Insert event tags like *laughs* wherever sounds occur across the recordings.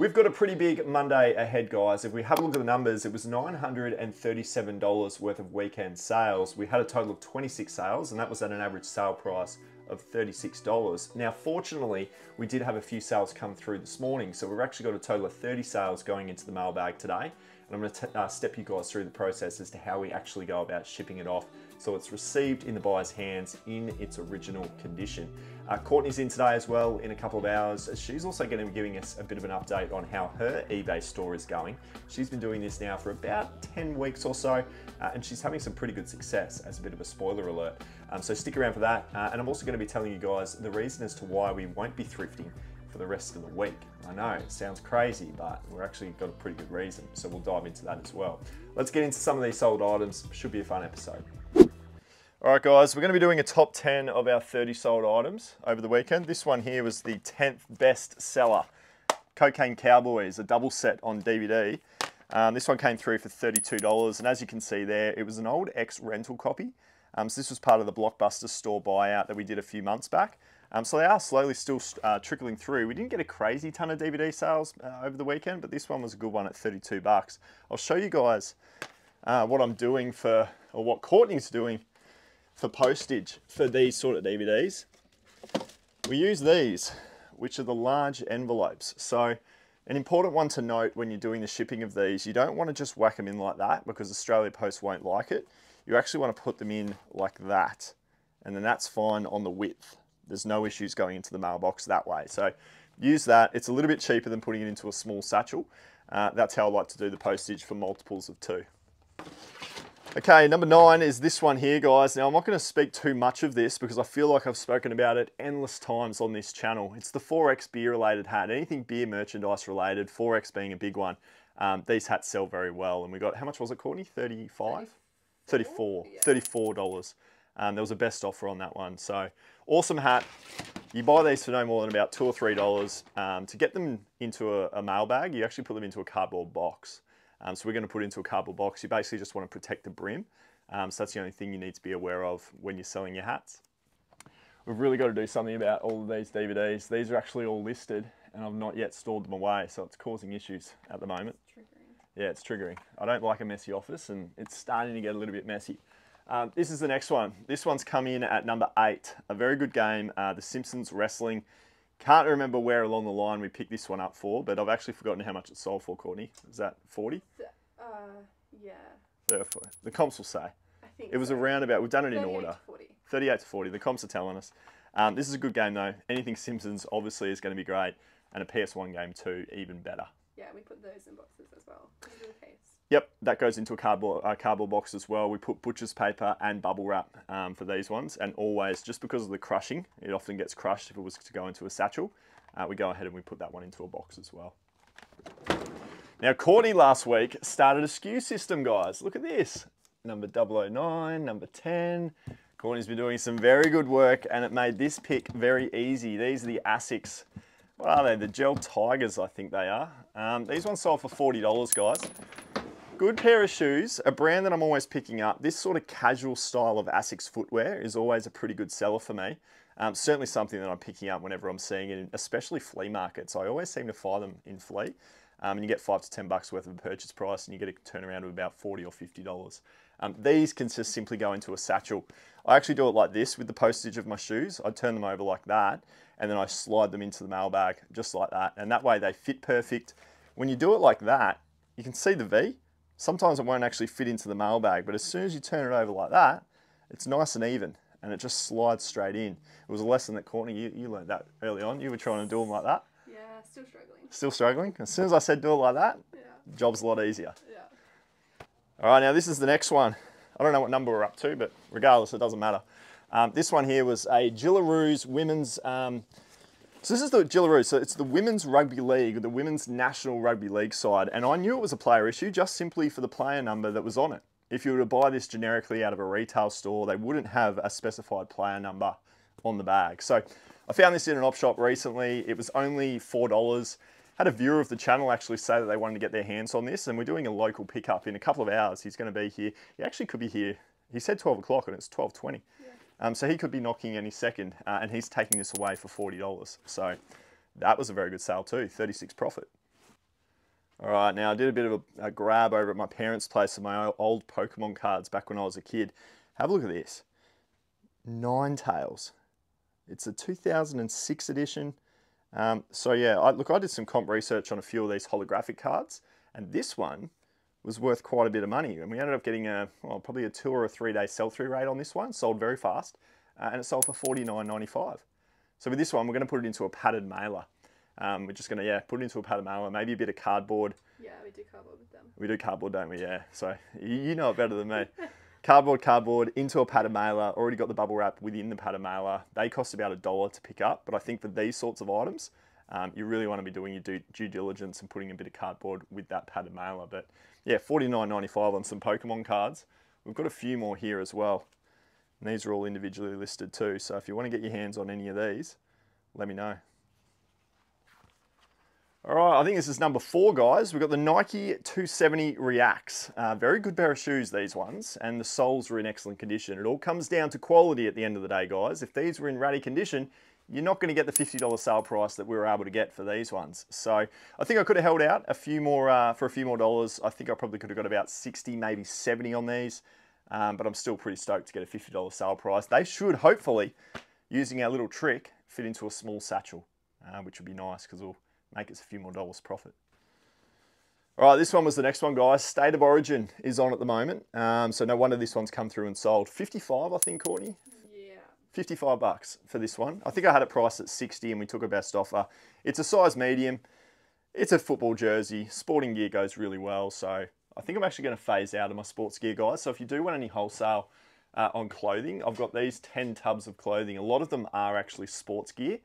We've got a pretty big Monday ahead, guys. If we have a look at the numbers, it was $937 worth of weekend sales. We had a total of 26 sales, and that was at an average sale price of $36. Now, fortunately, we did have a few sales come through this morning, so we've actually got a total of 30 sales going into the mailbag today. And I'm going to uh, step you guys through the process as to how we actually go about shipping it off so it's received in the buyer's hands in its original condition. Uh, Courtney's in today as well in a couple of hours. She's also going to be giving us a bit of an update on how her eBay store is going. She's been doing this now for about 10 weeks or so, uh, and she's having some pretty good success as a bit of a spoiler alert. Um, so stick around for that. Uh, and I'm also going to be telling you guys the reason as to why we won't be thrifting for the rest of the week. I know, it sounds crazy, but we're actually got a pretty good reason. So we'll dive into that as well. Let's get into some of these sold items. Should be a fun episode. All right, guys, we're going to be doing a top 10 of our 30 sold items over the weekend. This one here was the 10th best seller. Cocaine Cowboys, a double set on DVD. Um, this one came through for $32, and as you can see there, it was an old X rental copy. Um, so this was part of the Blockbuster store buyout that we did a few months back. Um, so they are slowly still uh, trickling through. We didn't get a crazy ton of DVD sales uh, over the weekend, but this one was a good one at 32 bucks. I'll show you guys uh, what I'm doing for, or what Courtney's doing for postage for these sort of DVDs, we use these, which are the large envelopes. So an important one to note when you're doing the shipping of these, you don't want to just whack them in like that because Australia Post won't like it. You actually want to put them in like that, and then that's fine on the width. There's no issues going into the mailbox that way. So use that. It's a little bit cheaper than putting it into a small satchel. Uh, that's how I like to do the postage for multiples of two. Okay, number nine is this one here, guys. Now, I'm not going to speak too much of this because I feel like I've spoken about it endless times on this channel. It's the XXXX beer related hat. Anything beer merchandise related, XXXX being a big one. Um, these hats sell very well. And we got, how much was it, Courtney? 35? 34. $34. Um, there was a best offer on that one. So, awesome hat. You buy these for no more than about two or three dollars. Um, to get them into a, a mailbag, you actually put them into a cardboard box. Um, so we're going to put into a cardboard box. You basically just want to protect the brim. Um, so that's the only thing you need to be aware of when you're selling your hats. We've really got to do something about all of these DVDs. These are actually all listed and I've not yet stored them away, so it's causing issues at the moment. Triggering. Yeah, it's triggering. I don't like a messy office and it's starting to get a little bit messy. Um, this is the next one. This one's come in at number eight. A very good game, uh, The Simpsons Wrestling. Can't remember where along the line we picked this one up for, but I've actually forgotten how much it sold for, Courtney. Is that 40? Uh, yeah. The comps will say. I think it was so. around about, we've done it in order. 40. 38 to 40. The comps are telling us. Um, this is a good game though. Anything Simpsons obviously is going to be great, and a PS1 game too, even better. Yeah, we put those in boxes as well. Yep, that goes into a cardboard, cardboard box as well. We put butcher's paper and bubble wrap um, for these ones. And always, just because of the crushing, it often gets crushed if it was to go into a satchel. Uh, we go ahead and we put that one into a box as well. Now, Courtney last week started a SKU system, guys. Look at this. Number 009, number 10. Courtney's been doing some very good work and it made this pick very easy. These are the ASICS, what are they? The Gel Tigers, I think they are. Um, these ones sold for $40, guys good pair of shoes, a brand that I'm always picking up. This sort of casual style of Asics footwear is always a pretty good seller for me. Um, certainly something that I'm picking up whenever I'm seeing it, especially flea markets. I always seem to find them in flea. Um, and you get five to 10 bucks worth of purchase price and you get a turnaround of about 40 or $50. Um, these can just simply go into a satchel. I actually do it like this with the postage of my shoes. I turn them over like that and then I slide them into the mailbag just like that. And that way they fit perfect. When you do it like that, you can see the V. Sometimes it won't actually fit into the mailbag, but as soon as you turn it over like that, it's nice and even and it just slides straight in. It was a lesson that Courtney, you, you learned that early on. You were trying to do them like that. Yeah, still struggling. Still struggling? As soon as I said do it like that, yeah. job's a lot easier. Yeah. All right, now this is the next one. I don't know what number we're up to, but regardless, it doesn't matter. Um, this one here was a Jillaroos women's um, so this is the Jillaroos. So it's the Women's Rugby League, the Women's National Rugby League side. And I knew it was a player issue just simply for the player number that was on it. If you were to buy this generically out of a retail store, they wouldn't have a specified player number on the bag. So I found this in an op shop recently. It was only $4. Had a viewer of the channel actually say that they wanted to get their hands on this and we're doing a local pickup in a couple of hours. He's going to be here. He actually could be here. He said 12 o'clock and it's 12.20. Um, so he could be knocking any second, uh, and he's taking this away for $40. So that was a very good sale too, 36 profit. All right, now I did a bit of a, a grab over at my parents' place of my old Pokemon cards back when I was a kid. Have a look at this. Ninetales. It's a 2006 edition. Um, so yeah, I, look, I did some comp research on a few of these holographic cards, and this one was worth quite a bit of money. And we ended up getting a well, probably a two or a three day sell through rate on this one. Sold very fast, uh, and it sold for 49.95. So with this one, we're going to put it into a padded mailer. Um, we're just going to, yeah, put it into a padded mailer, maybe a bit of cardboard. Yeah, we do cardboard with them. We do cardboard, don't we? Yeah. So you, you know it better than me. *laughs* cardboard, cardboard into a padded mailer. Already got the bubble wrap within the padded mailer. They cost about a dollar to pick up, but I think for these sorts of items, um, you really want to be doing your due, due, diligence and putting a bit of cardboard with that padded mailer. But yeah, $49.95 on some Pokemon cards. We've got a few more here as well. And these are all individually listed too. So if you want to get your hands on any of these, let me know. All right, I think this is number four, guys. We've got the Nike 270 Reacts. Uh, very good pair of shoes, these ones, and the soles are in excellent condition. It all comes down to quality at the end of the day, guys. If these were in ratty condition, you're not going to get the $50 sale price that we were able to get for these ones. So I think I could have held out a few more uh, for a few more dollars. I think I probably could have got about 60, maybe 70 on these, um, but I'm still pretty stoked to get a $50 sale price. They should hopefully, using our little trick, fit into a small satchel, uh, which would be nice because we'll make us a few more dollars profit. All right, this one was the next one, guys. State of Origin is on at the moment. Um, so no wonder this one's come through and sold. 55, I think, Courtney? Yeah. 55 bucks for this one. I think I had it priced at 60 and we took a best offer. It's a size medium. It's a football jersey. Sporting gear goes really well. So I think I'm actually going to phase out of my sports gear, guys. So if you do want any wholesale uh, on clothing, I've got these 10 tubs of clothing. A lot of them are actually sports gear.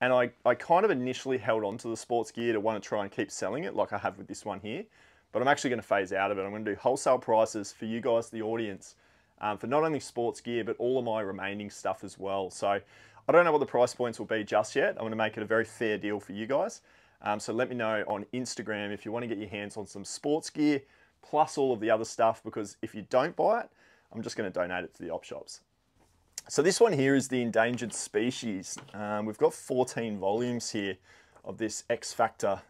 And I, I kind of initially held on to the sports gear to want to try and keep selling it like I have with this one here. But I'm actually going to phase out of it. I'm going to do wholesale prices for you guys, the audience, um, for not only sports gear, but all of my remaining stuff as well. So I don't know what the price points will be just yet. I'm going to make it a very fair deal for you guys. Um, so let me know on Instagram if you want to get your hands on some sports gear, plus all of the other stuff, because if you don't buy it, I'm just going to donate it to the op shops. So this one here is the endangered species. Um, we've got 14 volumes here of this X Factor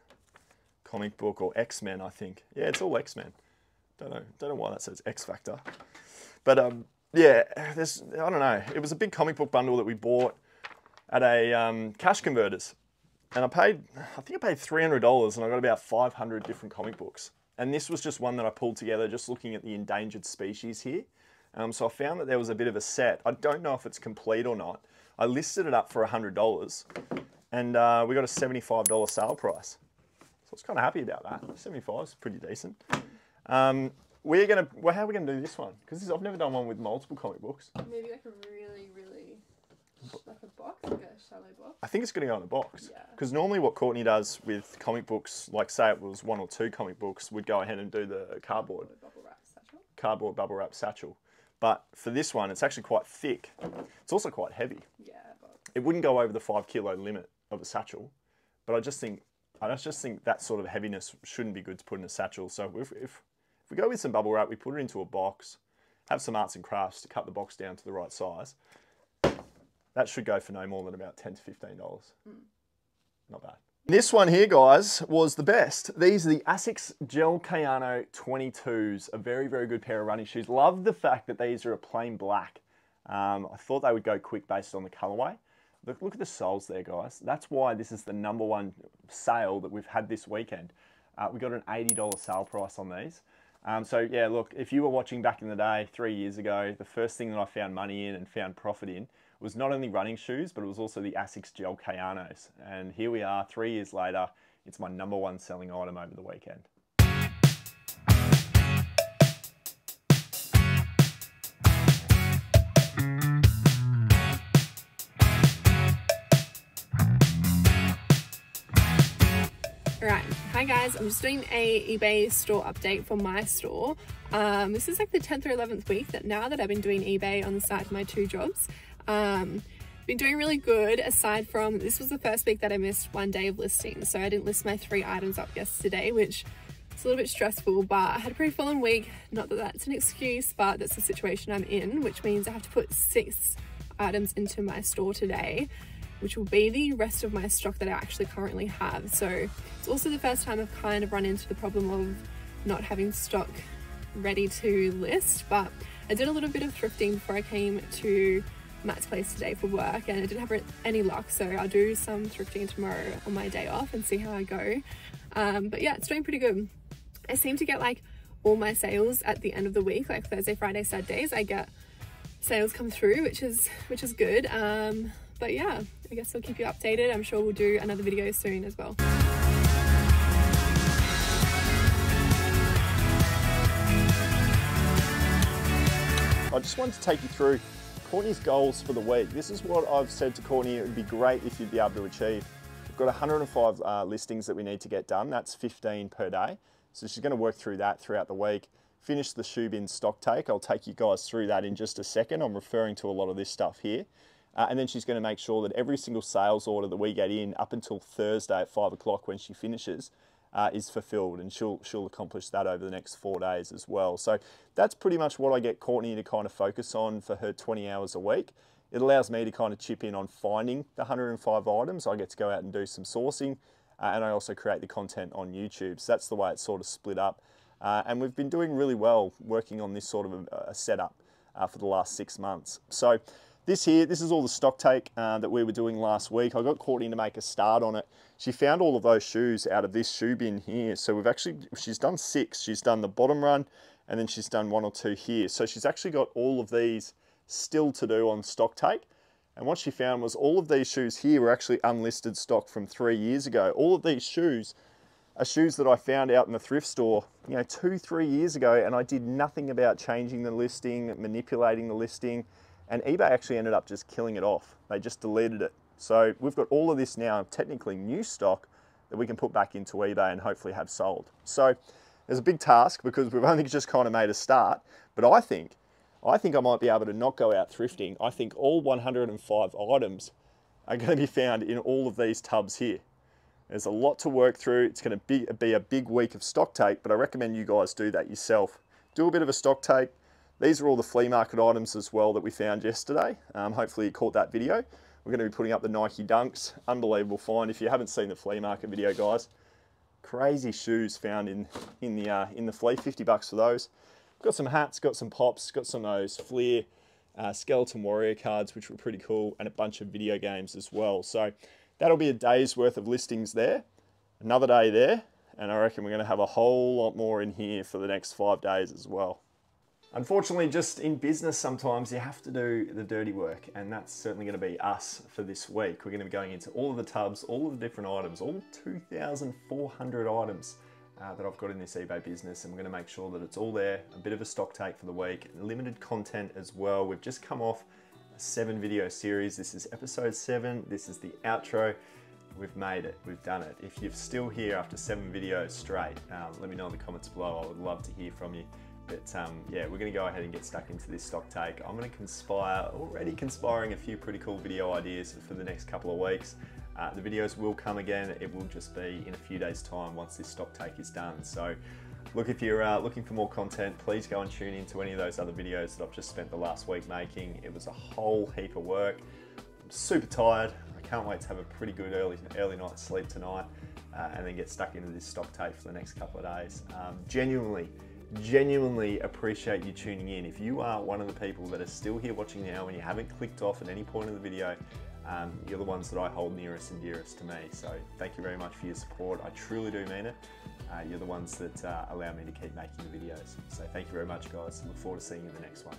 comic book or X Men, I think. Yeah, it's all X Men. Don't know, don't know why that says X Factor, but um, yeah, there's I don't know. It was a big comic book bundle that we bought at a um, cash converters, and I paid I think I paid three hundred dollars, and I got about 500 different comic books. And this was just one that I pulled together, just looking at the endangered species here. Um, so I found that there was a bit of a set. I don't know if it's complete or not. I listed it up for $100 and uh, we got a $75 sale price. So I was kind of happy about that. 75 is pretty decent. Um, we're gonna, well, how are we gonna do this one? Because I've never done one with multiple comic books. Maybe like a really, really, like a box, like a shallow box. I think it's gonna go in a box. Yeah. Because normally what Courtney does with comic books, like say it was one or two comic books, would go ahead and do the cardboard, bubble wrap satchel. cardboard bubble wrap satchel. But for this one, it's actually quite thick. It's also quite heavy. Yeah, but It wouldn't go over the five kilo limit of a satchel, but I just think I just think that sort of heaviness shouldn't be good to put in a satchel. So if, if, if we go with some bubble wrap, we put it into a box, have some arts and crafts to cut the box down to the right size. That should go for no more than about ten to fifteen dollars. Mm. Not bad. This one here, guys, was the best. These are the Asics Gel Kayano 22s, a very, very good pair of running shoes. Love the fact that these are a plain black. Um, I thought they would go quick based on the colorway. Look, look at the soles there, guys. That's why this is the number one sale that we've had this weekend. Uh, we got an $80 sale price on these. Um, so yeah, look, if you were watching back in the day, three years ago, the first thing that I found money in and found profit in was not only running shoes, but it was also the Asics Gel Kayanos. And here we are, three years later, it's my number one selling item over the weekend. Alright, hi guys, I'm just doing a eBay store update for my store. Um, this is like the 10th or 11th week that now that I've been doing eBay on the side of my two jobs. Um, been doing really good aside from this was the first week that I missed one day of listing so I didn't list my three items up yesterday which is a little bit stressful but I had a pretty full week not that that's an excuse but that's the situation I'm in which means I have to put six items into my store today which will be the rest of my stock that I actually currently have. So it's also the first time I've kind of run into the problem of not having stock ready to list, but I did a little bit of thrifting before I came to Matt's place today for work and I didn't have any luck so I'll do some thrifting tomorrow on my day off and see how I go. Um, but yeah it's doing pretty good. I seem to get like all my sales at the end of the week like Thursday Friday Saturdays I get sales come through which is which is good. Um, but yeah I guess I'll keep you updated. I'm sure we'll do another video soon as well. I just wanted to take you through Courtney's goals for the week. This is what I've said to Courtney it would be great if you'd be able to achieve. We've got 105 uh, listings that we need to get done. That's 15 per day. So she's going to work through that throughout the week. Finish the shoe bin stock take. I'll take you guys through that in just a second. I'm referring to a lot of this stuff here. Uh, and then she's going to make sure that every single sales order that we get in up until Thursday at five o'clock when she finishes uh, is fulfilled, and she'll she'll accomplish that over the next four days as well. So that's pretty much what I get Courtney to kind of focus on for her 20 hours a week. It allows me to kind of chip in on finding the 105 items. I get to go out and do some sourcing, uh, and I also create the content on YouTube. So that's the way it's sort of split up. Uh, and we've been doing really well working on this sort of a, a setup uh, for the last six months. So this here, this is all the stock take uh, that we were doing last week. I got Courtney to make a start on it. She found all of those shoes out of this shoe bin here. So we've actually, she's done six. She's done the bottom run and then she's done one or two here. So she's actually got all of these still to do on stock take. And what she found was all of these shoes here were actually unlisted stock from three years ago. All of these shoes are shoes that I found out in the thrift store, you know, two, three years ago, and I did nothing about changing the listing, manipulating the listing, and eBay actually ended up just killing it off. They just deleted it. So we've got all of this now, technically new stock, that we can put back into eBay and hopefully have sold. So there's a big task because we've only just kind of made a start, but I think, I think I might be able to not go out thrifting. I think all 105 items are going to be found in all of these tubs here. There's a lot to work through. It's going to be, be a big week of stock take, but I recommend you guys do that yourself. Do a bit of a stock take, these are all the flea market items as well that we found yesterday. Um, hopefully you caught that video. We're going to be putting up the Nike Dunks. Unbelievable find. If you haven't seen the flea market video, guys, crazy shoes found in, in, the, uh, in the flea, 50 bucks for those. Got some hats, got some pops, got some of those Fleer uh, Skeleton Warrior cards, which were pretty cool, and a bunch of video games as well. So that'll be a day's worth of listings there. Another day there, and I reckon we're going to have a whole lot more in here for the next five days as well. Unfortunately, just in business, sometimes you have to do the dirty work, and that's certainly going to be us for this week. We're going to be going into all of the tubs, all of the different items, all 2,400 items uh, that I've got in this eBay business, and we're going to make sure that it's all there. A bit of a stock take for the week, limited content as well. We've just come off a seven video series. This is episode seven. This is the outro. We've made it. We've done it. If you're still here after seven videos straight, um, let me know in the comments below. I would love to hear from you. But um, yeah, we're gonna go ahead and get stuck into this stock take. I'm gonna conspire, already conspiring a few pretty cool video ideas for the next couple of weeks. Uh, the videos will come again. It will just be in a few days time once this stock take is done. So look, if you're uh, looking for more content, please go and tune into any of those other videos that I've just spent the last week making. It was a whole heap of work. I'm super tired. I can't wait to have a pretty good early, early night sleep tonight uh, and then get stuck into this stock take for the next couple of days. Um, genuinely, genuinely appreciate you tuning in. If you are one of the people that are still here watching now and you haven't clicked off at any point in the video, um, you're the ones that I hold nearest and dearest to me. So thank you very much for your support. I truly do mean it. Uh, you're the ones that uh, allow me to keep making the videos. So thank you very much, guys. Look forward to seeing you in the next one.